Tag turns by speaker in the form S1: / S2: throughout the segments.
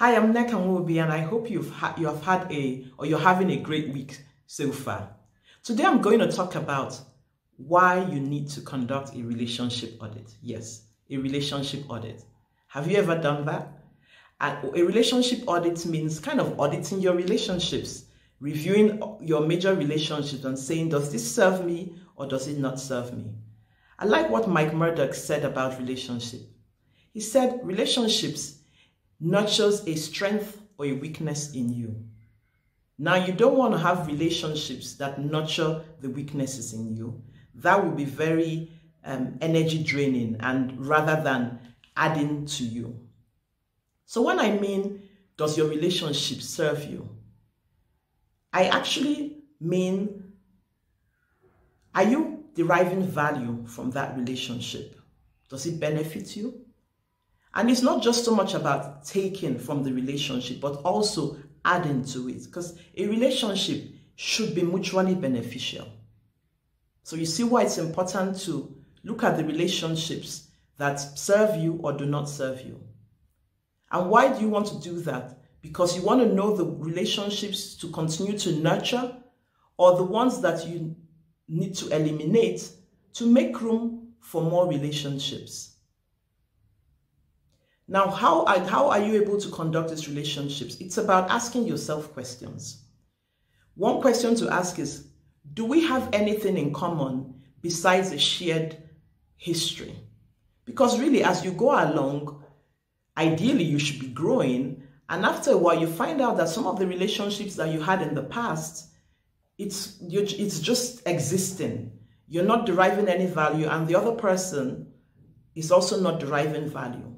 S1: Hi, I'm Nneka Nwobi and I hope you've ha- you have had a or you're having a great week so far. Today I'm going to talk about why you need to conduct a relationship audit. Yes, a relationship audit. Have you ever done that? A relationship audit means kind of auditing your relationships, reviewing your major relationships and saying, does this serve me or does it not serve me? I like what Mike Murdock said about relationship. He said relationships nurtures a strength or a weakness in you. Now, you don't want to have relationships that nurture the weaknesses in you. That will be very um, energy draining and rather than adding to you. So, when I mean, does your relationship serve you? I actually mean, are you deriving value from that relationship? Does it benefit you? And it's not just so much about taking from the relationship, but also adding to it. Because a relationship should be mutually beneficial. So you see why it's important to look at the relationships that serve you or do not serve you. And why do you want to do that? Because you want to know the relationships to continue to nurture or the ones that you need to eliminate to make room for more relationships. Now, how are, how are you able to conduct these relationships? It's about asking yourself questions. One question to ask is, do we have anything in common besides a shared history? Because really, as you go along, ideally you should be growing. And after a while, you find out that some of the relationships that you had in the past, it's, it's just existing. You're not deriving any value, and the other person is also not deriving value.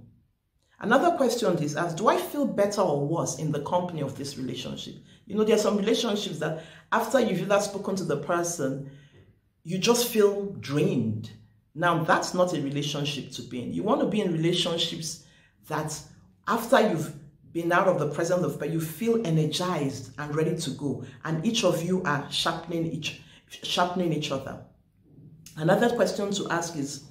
S1: Another question is asked, do I feel better or worse in the company of this relationship? You know, there are some relationships that after you've either spoken to the person, you just feel drained. Now, that's not a relationship to be in. You want to be in relationships that after you've been out of the presence of but you feel energized and ready to go. And each of you are sharpening each, sharpening each other. Another question to ask is,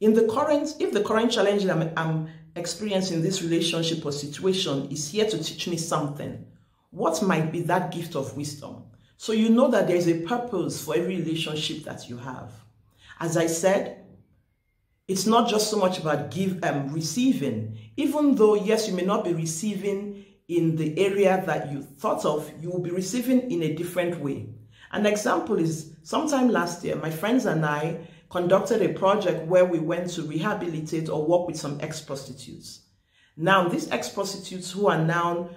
S1: in the current, if the current challenge I'm, I'm experiencing this relationship or situation is here to teach me something, what might be that gift of wisdom? So you know that there's a purpose for every relationship that you have. As I said, it's not just so much about give um, receiving. Even though, yes, you may not be receiving in the area that you thought of, you will be receiving in a different way. An example is sometime last year, my friends and I conducted a project where we went to rehabilitate or work with some ex-prostitutes. Now, these ex-prostitutes who are now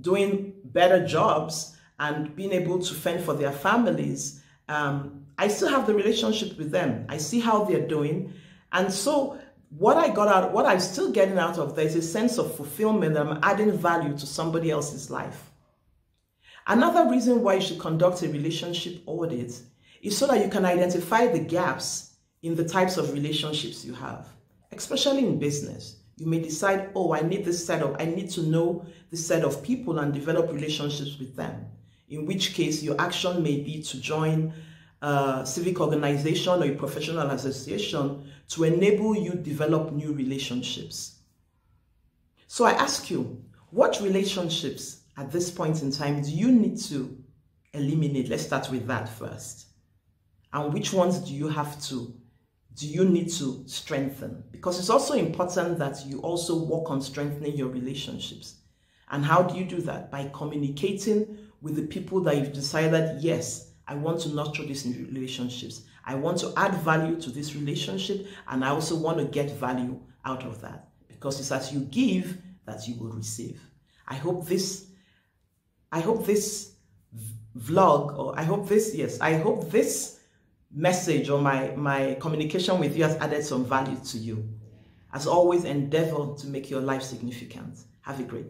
S1: doing better jobs and being able to fend for their families, um, I still have the relationship with them. I see how they're doing. And so what I got out, what I'm still getting out of there is a sense of fulfillment that I'm adding value to somebody else's life. Another reason why you should conduct a relationship audit is so that you can identify the gaps in the types of relationships you have, especially in business. You may decide, oh, I need this setup. I need to know this set of people and develop relationships with them. In which case, your action may be to join a civic organization or a professional association to enable you develop new relationships. So I ask you, what relationships at this point in time do you need to eliminate? Let's start with that first. And which ones do you have to, do you need to strengthen? Because it's also important that you also work on strengthening your relationships. And how do you do that? By communicating with the people that you've decided, yes, I want to nurture these relationships. I want to add value to this relationship, and I also want to get value out of that. Because it's as you give that you will receive. I hope this, I hope this vlog, or I hope this, yes, I hope this message or my, my communication with you has added some value to you. As always, endeavor to make your life significant. Have a great